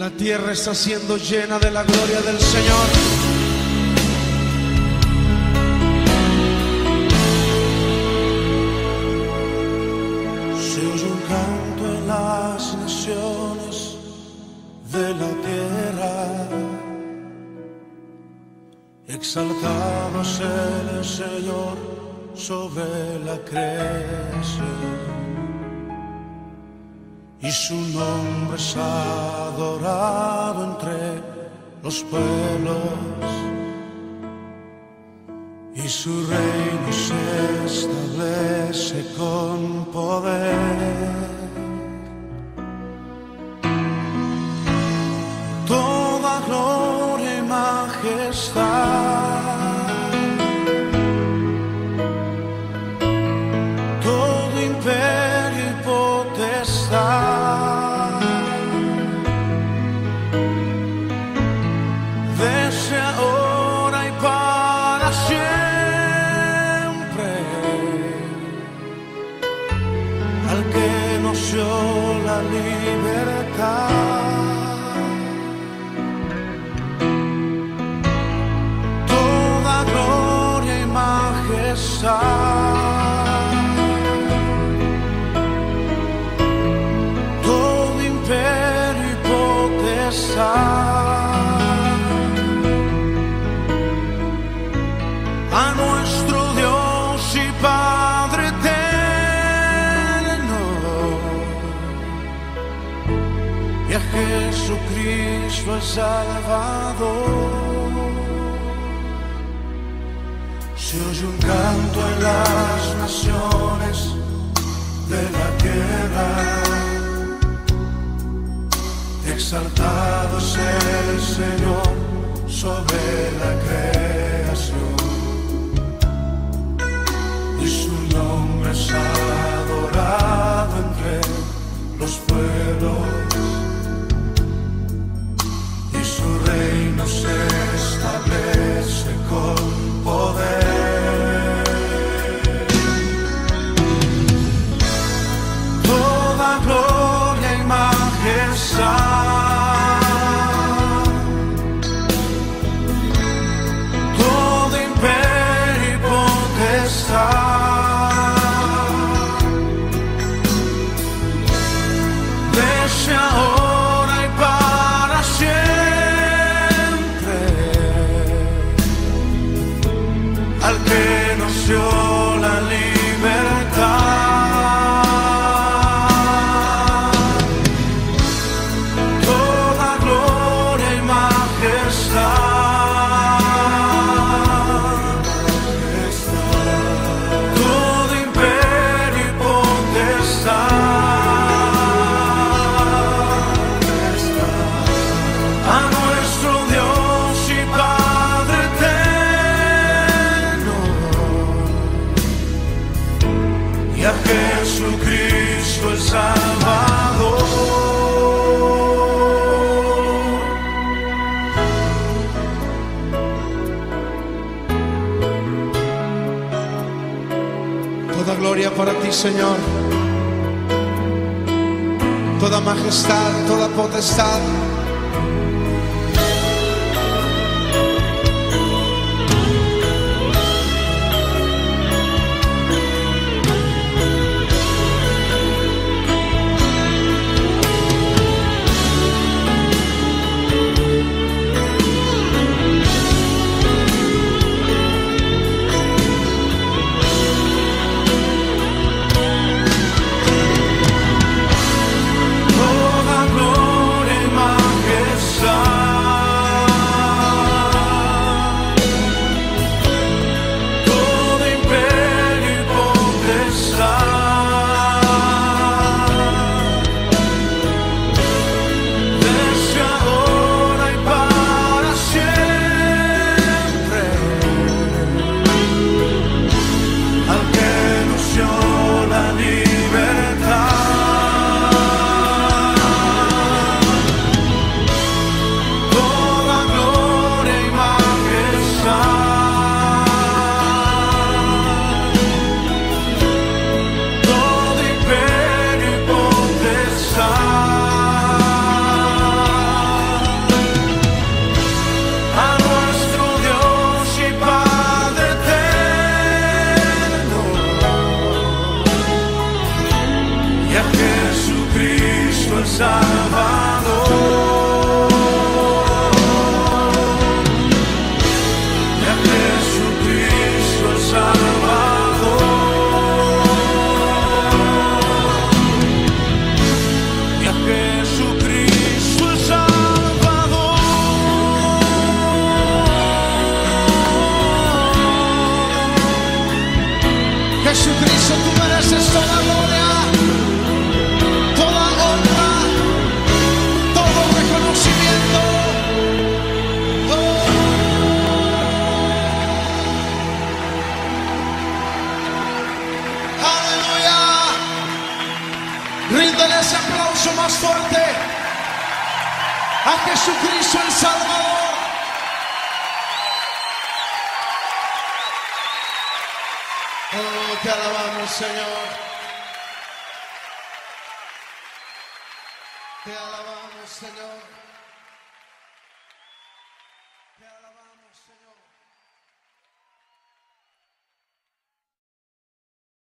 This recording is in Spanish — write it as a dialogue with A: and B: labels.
A: La tierra está siendo llena de la gloria del Señor. Se oye un canto en las naciones de la tierra. Exaltado es el Señor sobre la creación y su nombre es adorado entre los pueblos y su reino se establece con poder. Majestad. todo imperio y potestad a nuestro Dios y Padre eterno y a Jesucristo el Salvador. Se oye un canto en las naciones de la tierra. Exaltado es el Señor sobre la creación. Y su nombre es gloria para ti, Señor. Toda majestad, toda potestad. Salvador. Y a Jesucristo el Salvador. Y a Jesucristo el Salvador.
B: Jesucristo, tú mereces toda a Jesucristo el Salvador. Oh, te alabamos, Señor. Te alabamos, Señor.